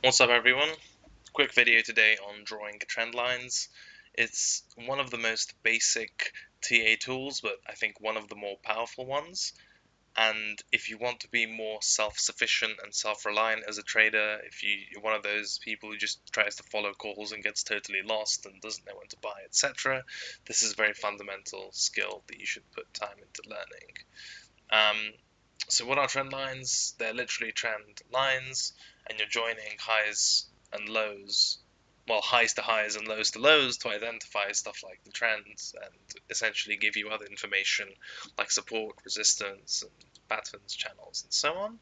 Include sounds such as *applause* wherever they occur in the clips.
What's up everyone? Quick video today on drawing trend lines. It's one of the most basic TA tools, but I think one of the more powerful ones. And if you want to be more self-sufficient and self-reliant as a trader, if you, are one of those people who just tries to follow calls and gets totally lost and doesn't know when to buy, etc., this is a very fundamental skill that you should put time into learning. Um, so what are trend lines? They're literally trend lines, and you're joining highs and lows, well, highs to highs and lows to lows to identify stuff like the trends and essentially give you other information like support, resistance, and patterns, channels, and so on.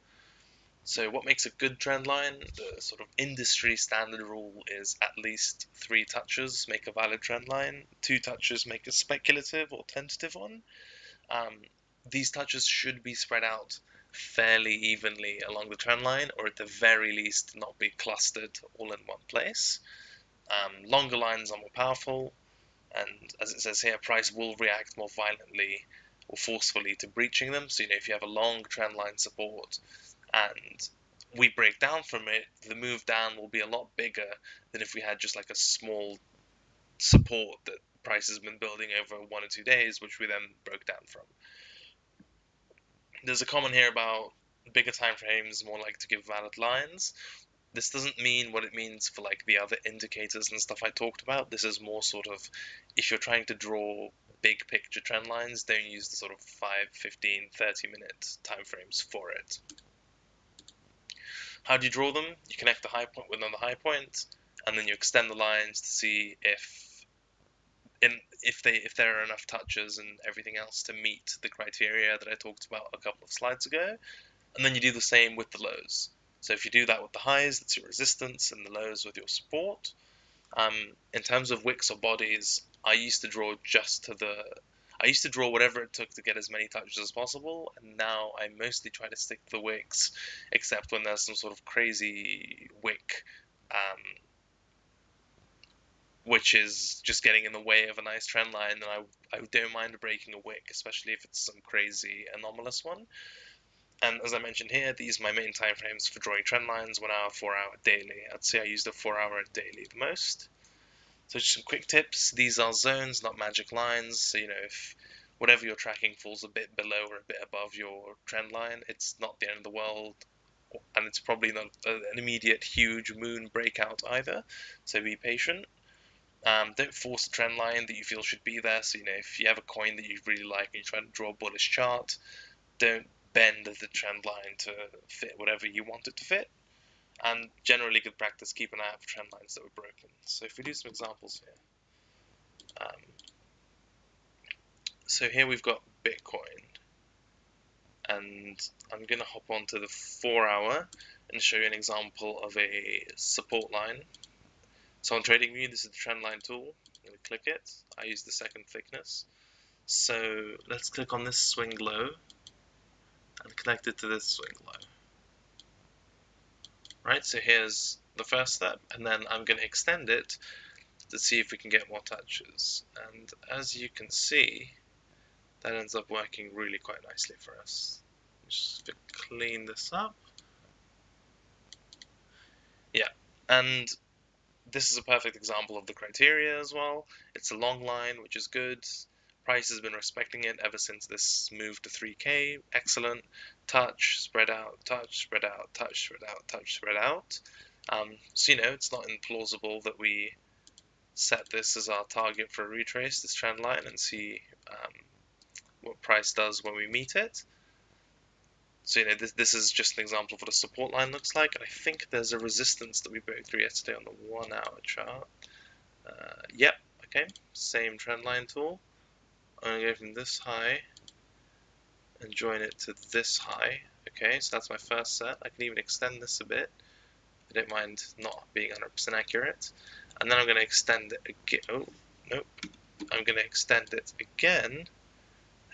So what makes a good trend line? The sort of industry standard rule is at least three touches make a valid trend line. Two touches make a speculative or tentative one. Um, these touches should be spread out fairly evenly along the trend line, or at the very least not be clustered all in one place. Um, longer lines are more powerful, and as it says here, price will react more violently or forcefully to breaching them. So, you know, if you have a long trend line support and we break down from it, the move down will be a lot bigger than if we had just like a small support that price has been building over one or two days, which we then broke down from there's a comment here about bigger time frames more like to give valid lines. This doesn't mean what it means for like the other indicators and stuff I talked about. This is more sort of if you're trying to draw big picture trend lines, don't use the sort of 5, 15, 30 minute time frames for it. How do you draw them? You connect the high point with another high point, and then you extend the lines to see if if they if there are enough touches and everything else to meet the criteria that I talked about a couple of slides ago, and then you do the same with the lows. So if you do that with the highs, that's your resistance, and the lows with your support. Um, in terms of wicks or bodies, I used to draw just to the I used to draw whatever it took to get as many touches as possible, and now I mostly try to stick to the wicks, except when there's some sort of crazy wick um, which is just getting in the way of a nice trend line. And I, I don't mind breaking a wick, especially if it's some crazy anomalous one. And as I mentioned here, these are my main time frames for drawing trend lines, one hour, four hour, daily. I'd say I use the four hour daily the most. So just some quick tips. These are zones, not magic lines. So, you know, if whatever you're tracking falls a bit below or a bit above your trend line, it's not the end of the world. And it's probably not an immediate huge moon breakout either. So be patient. Um, don't force a trend line that you feel should be there. So, you know, if you have a coin that you really like and you're trying to draw a bullish chart, don't bend the trend line to fit whatever you want it to fit. And generally, good practice, keep an eye out for trend lines that were broken. So, if we do some examples here. Um, so, here we've got Bitcoin. And I'm going to hop onto the 4 hour and show you an example of a support line so on TradingView, this is the trendline tool. I'm going to click it. I use the second thickness. So let's click on this swing low and connect it to this swing low. Right, so here's the first step, and then I'm going to extend it to see if we can get more touches. And as you can see, that ends up working really quite nicely for us. Just clean this up. Yeah, and this is a perfect example of the criteria as well. It's a long line, which is good. Price has been respecting it ever since this move to 3K. Excellent. Touch, spread out, touch, spread out, touch, spread out, touch, spread out. Um, so, you know, it's not implausible that we set this as our target for a retrace, this trend line, and see um, what price does when we meet it. So, you know, this, this is just an example of what a support line looks like. I think there's a resistance that we broke through yesterday on the one hour chart. Uh, yep, okay, same trend line tool. I'm going to go from this high and join it to this high. Okay, so that's my first set. I can even extend this a bit. I don't mind not being 100% accurate. And then I'm going to extend it again. Oh, nope. I'm going to extend it again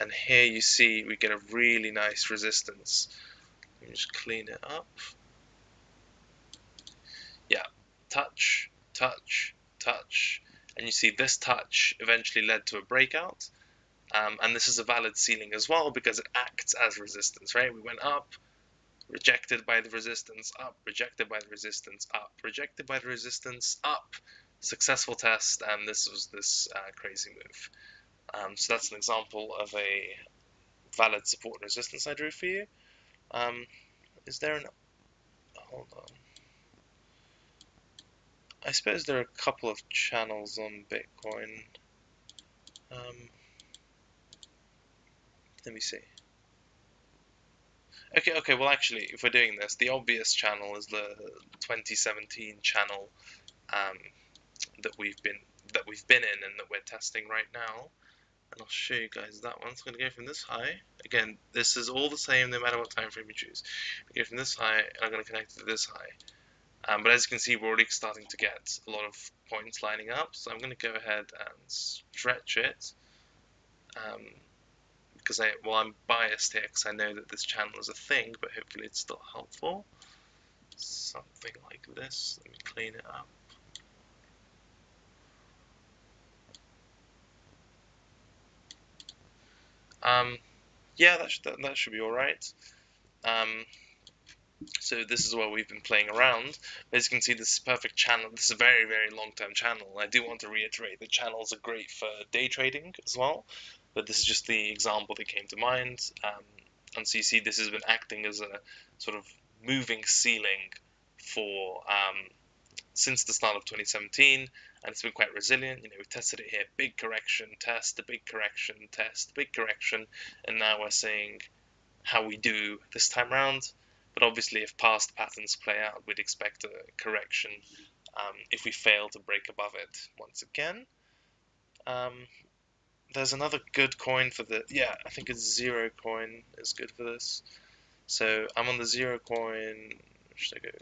and here you see we get a really nice resistance. Let me just clean it up. Yeah, touch, touch, touch. And you see this touch eventually led to a breakout. Um, and this is a valid ceiling as well because it acts as resistance, right? We went up, rejected by the resistance, up, rejected by the resistance, up, rejected by the resistance, up, successful test, and this was this uh, crazy move. Um, so that's an example of a valid support and resistance I drew for you. Um, is there an... hold on. I suppose there are a couple of channels on Bitcoin. Um, let me see. Okay, okay, well actually, if we're doing this, the obvious channel is the 2017 channel um, that we've been that we've been in and that we're testing right now. And I'll show you guys that one. So I'm going to go from this high. Again, this is all the same no matter what time frame you choose. Go from this high, and I'm going to connect it to this high. Um, but as you can see, we're already starting to get a lot of points lining up. So I'm going to go ahead and stretch it. Um, because I, well, I'm biased here because I know that this channel is a thing, but hopefully it's still helpful. Something like this. Let me clean it up. Um, yeah, that should, that, that should be all right. Um, so this is where we've been playing around. As you can see, this is a perfect channel. This is a very, very long-term channel. I do want to reiterate that channels are great for day trading as well, but this is just the example that came to mind. Um, and so you see, this has been acting as a sort of moving ceiling for um, since the start of 2017, and it's been quite resilient. You know, we've tested it here: big correction, test, a big correction, test, big correction, and now we're seeing how we do this time around. But obviously, if past patterns play out, we'd expect a correction um, if we fail to break above it once again. Um, there's another good coin for the yeah, I think it's zero coin is good for this. So I'm on the zero coin. Should I go?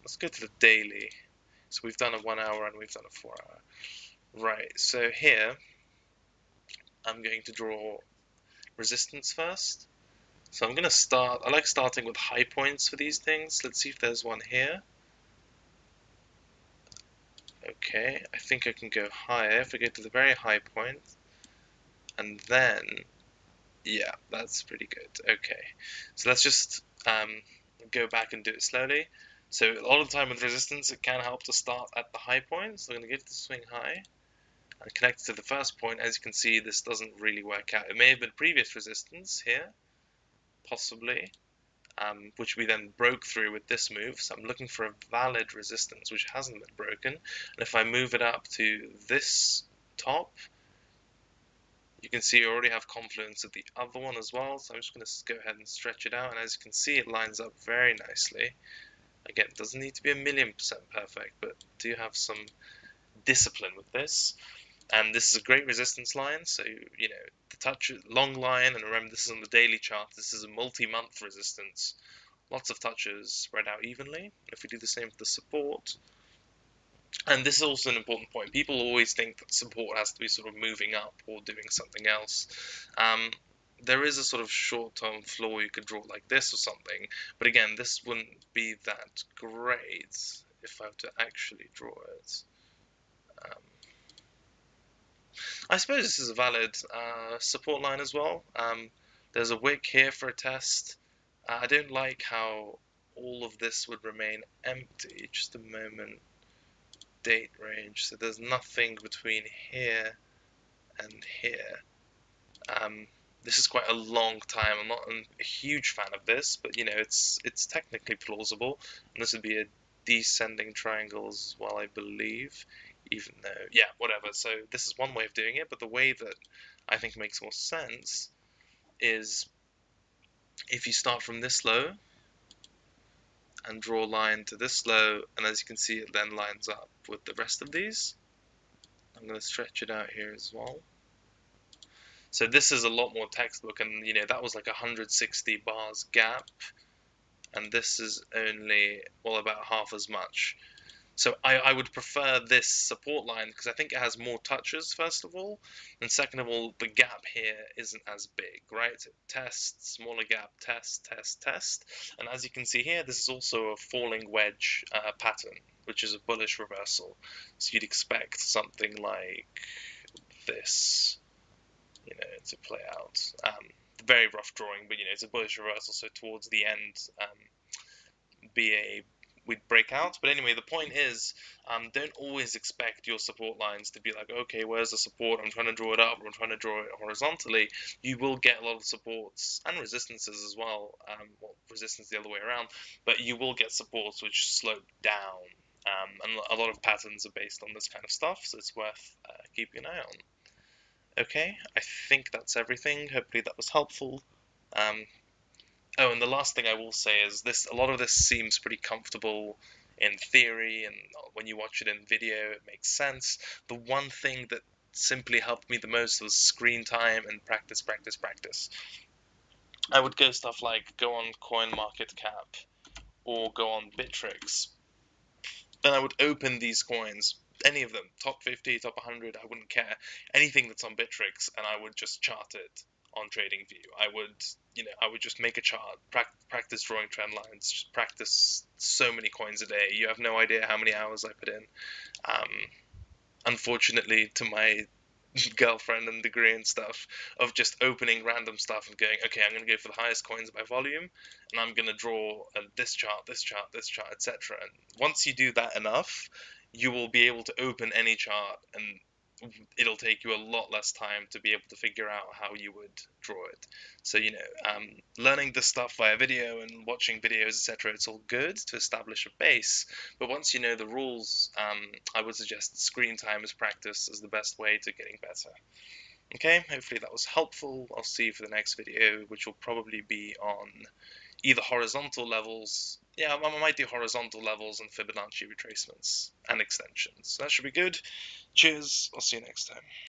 Let's go to the daily. So we've done a one hour and we've done a four hour. Right. So here I'm going to draw resistance first. So I'm going to start, I like starting with high points for these things. Let's see if there's one here. Okay, I think I can go higher if I go to the very high point. And then, yeah, that's pretty good. Okay, so let's just um, go back and do it slowly. So a lot of the time with resistance, it can help to start at the high point. So I'm going to get the swing high and connect it to the first point. As you can see, this doesn't really work out. It may have been previous resistance here, possibly, um, which we then broke through with this move. So I'm looking for a valid resistance which hasn't been broken. And if I move it up to this top, you can see you already have confluence of the other one as well. So I'm just going to go ahead and stretch it out. And as you can see, it lines up very nicely. Again, it doesn't need to be a million percent perfect, but do have some discipline with this. And this is a great resistance line, so you know the touch long line, and remember this is on the daily chart. This is a multi-month resistance, lots of touches spread out evenly. If we do the same for the support, and this is also an important point. People always think that support has to be sort of moving up or doing something else. Um, there is a sort of short-term floor you could draw like this or something, but again, this wouldn't be that great if I were to actually draw it. Um, I suppose this is a valid uh, support line as well. Um, there's a wick here for a test. Uh, I don't like how all of this would remain empty. Just a moment. Date range. So there's nothing between here and here. Um, this is quite a long time. I'm not a huge fan of this, but you know, it's it's technically plausible. And this would be a descending triangle as well, I believe. Even though, yeah, whatever. So this is one way of doing it, but the way that I think makes more sense is if you start from this low and draw a line to this low, and as you can see, it then lines up with the rest of these. I'm going to stretch it out here as well. So this is a lot more textbook, and you know that was like 160 bars gap, and this is only well about half as much. So I, I would prefer this support line because I think it has more touches first of all, and second of all the gap here isn't as big, right? Test, smaller gap, test, test, test, and as you can see here, this is also a falling wedge uh, pattern, which is a bullish reversal. So you'd expect something like this you know, to play out. Um, very rough drawing, but you know it's a bullish reversal, so towards the end, um, BA we'd break out. But anyway, the point is, um, don't always expect your support lines to be like, okay, where's the support? I'm trying to draw it up, I'm trying to draw it horizontally. You will get a lot of supports and resistances as well. Um, well, resistance the other way around, but you will get supports which slope down. Um, and a lot of patterns are based on this kind of stuff, so it's worth uh, keeping an eye on. Okay, I think that's everything. Hopefully that was helpful. Um, Oh, and the last thing I will say is this: a lot of this seems pretty comfortable in theory, and when you watch it in video, it makes sense. The one thing that simply helped me the most was screen time and practice, practice, practice. I would go stuff like go on CoinMarketCap or go on Bittrex. Then I would open these coins, any of them, top 50, top 100, I wouldn't care. Anything that's on Bittrex, and I would just chart it on TradingView. I would, you know, I would just make a chart, practice drawing trend lines, practice so many coins a day. You have no idea how many hours I put in. Um, unfortunately, to my *laughs* girlfriend and degree and stuff, of just opening random stuff and going, okay, I'm going to go for the highest coins by volume, and I'm going to draw uh, this chart, this chart, this chart, etc. And once you do that enough, you will be able to open any chart and it'll take you a lot less time to be able to figure out how you would draw it. So you know, um, learning this stuff via video and watching videos, etc. It's all good to establish a base, but once you know the rules, um, I would suggest screen time as practice is the best way to getting better. Okay, hopefully that was helpful. I'll see you for the next video, which will probably be on either horizontal levels. Yeah, I might do horizontal levels and Fibonacci retracements and extensions. That should be good. Cheers. I'll see you next time.